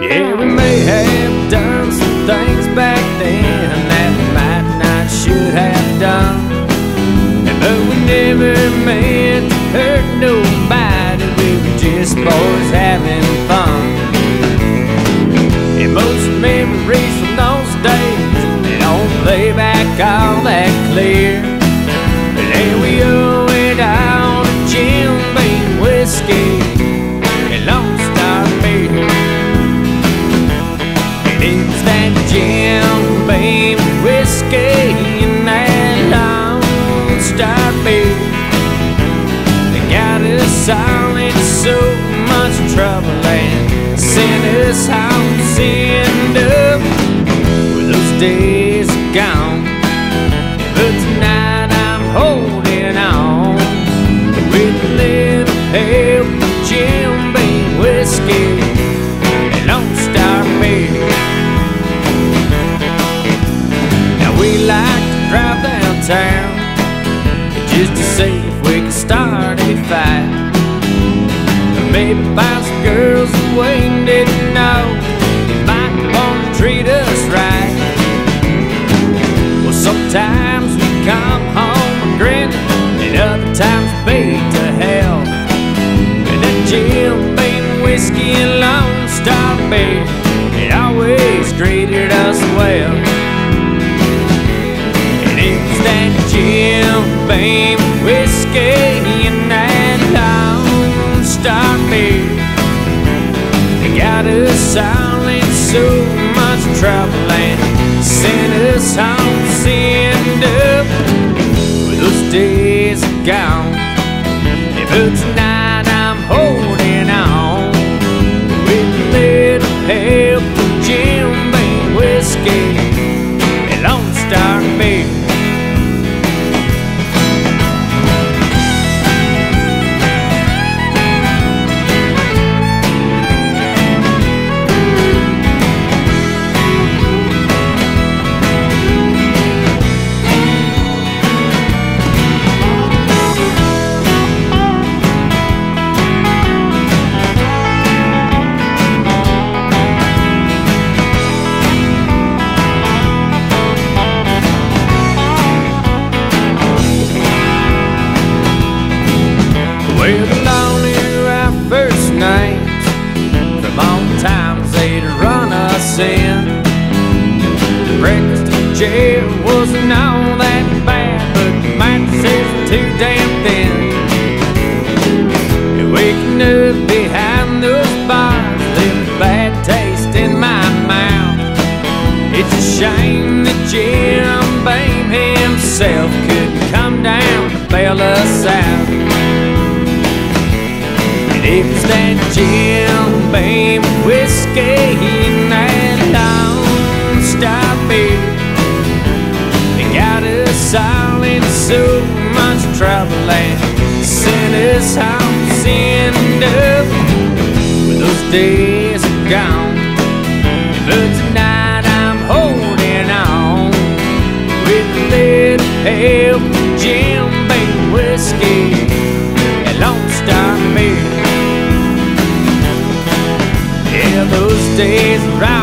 Yeah, we may have done some things back then that we might not should have done. But we never meant to hurt nobody, we were just boys Beer that got us all in so much trouble and sent us home end up with those days just to see if we can start a fight. Maybe find Jim whiskey and that Lone Star beer that got us in so much and sent us home send up with those days are gone. But tonight I'm holding on with a little help from Jim Beam whiskey and Lone Star beer. Well, the lonely our first night. From all times they'd run us in. The breakfast in jail wasn't all that bad But the mattresses were too damn thin. And waking up behind those bars Left a bad taste in my mouth. It's a shame that Jim Beam himself Couldn't come down to bail us out and it that Jim Beam whiskey and Lone Star beer that got us in so much trouble and sent us home send up. With those days are gone. Days are